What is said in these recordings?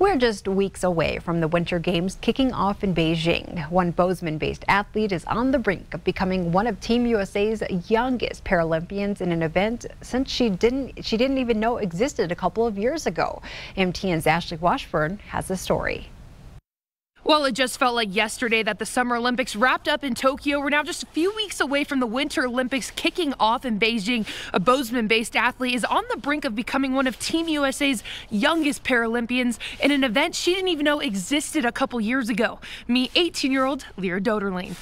We're just weeks away from the Winter Games kicking off in Beijing. One Bozeman-based athlete is on the brink of becoming one of Team USA's youngest Paralympians in an event since she didn't she didn't even know existed a couple of years ago. MTN's Ashley Washburn has the story. Well, it just felt like yesterday that the Summer Olympics wrapped up in Tokyo. We're now just a few weeks away from the Winter Olympics kicking off in Beijing. A Bozeman based athlete is on the brink of becoming one of Team USA's youngest Paralympians in an event she didn't even know existed a couple years ago. Me, 18 year old Lera Doederlein.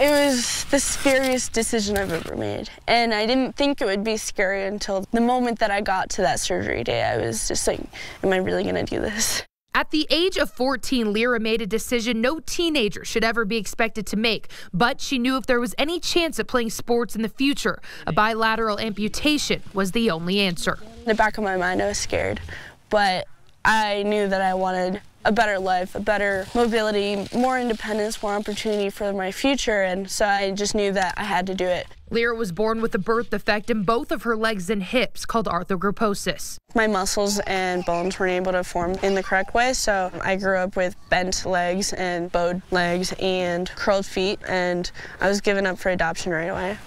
It was the scariest decision I've ever made. And I didn't think it would be scary until the moment that I got to that surgery day. I was just like, am I really to do this? At the age of 14, Lera made a decision no teenager should ever be expected to make, but she knew if there was any chance at playing sports in the future, a bilateral amputation was the only answer. In the back of my mind, I was scared, but I knew that I wanted a better life, a better mobility, more independence, more opportunity for my future, and so I just knew that I had to do it. Lera was born with a birth defect in both of her legs and hips called arthrogryposis. My muscles and bones weren't able to form in the correct way, so I grew up with bent legs and bowed legs and curled feet, and I was given up for adoption right away.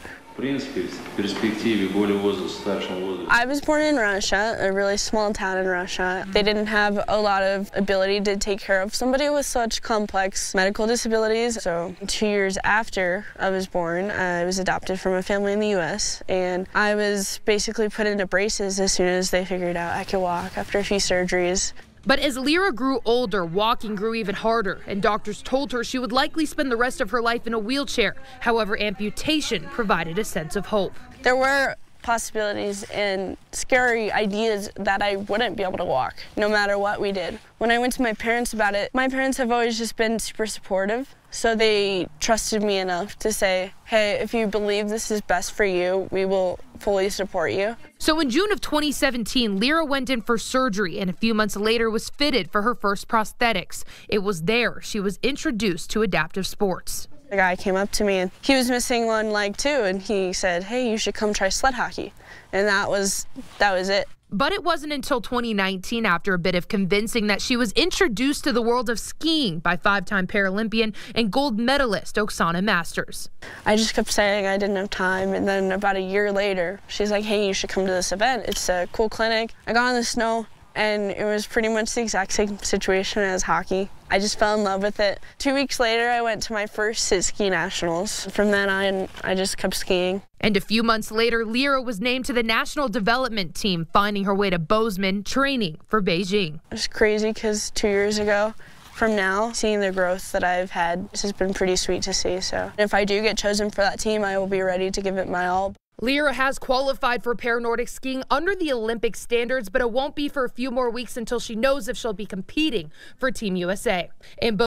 I was born in Russia, a really small town in Russia. They didn't have a lot of ability to take care of somebody with such complex medical disabilities. So two years after I was born, I was adopted from a family in the U.S. and I was basically put into braces as soon as they figured out I could walk after a few surgeries. But as Lera grew older, walking grew even harder, and doctors told her she would likely spend the rest of her life in a wheelchair. However, amputation provided a sense of hope. There were possibilities and scary ideas that I wouldn't be able to walk, no matter what we did. When I went to my parents about it, my parents have always just been super supportive. So they trusted me enough to say, hey, if you believe this is best for you, we will fully support you. So in June of 2017, Lera went in for surgery and a few months later was fitted for her first prosthetics. It was there she was introduced to adaptive sports. The guy came up to me and he was missing one leg too and he said, "Hey, you should come try sled hockey." And that was that was it. But it wasn't until 2019, after a bit of convincing, that she was introduced to the world of skiing by five time Paralympian and gold medalist Oksana Masters. I just kept saying I didn't have time, and then about a year later, she's like, hey, you should come to this event. It's a cool clinic. I got on the snow, and it was pretty much the exact same situation as hockey. I just fell in love with it. Two weeks later, I went to my first sit ski nationals. From then on, I just kept skiing. And a few months later, Lera was named to the national development team, finding her way to Bozeman, training for Beijing. It's crazy because two years ago, from now, seeing the growth that I've had, this has been pretty sweet to see. So if I do get chosen for that team, I will be ready to give it my all. Lera has qualified for Paranordic skiing under the Olympic standards, but it won't be for a few more weeks until she knows if she'll be competing for Team USA. In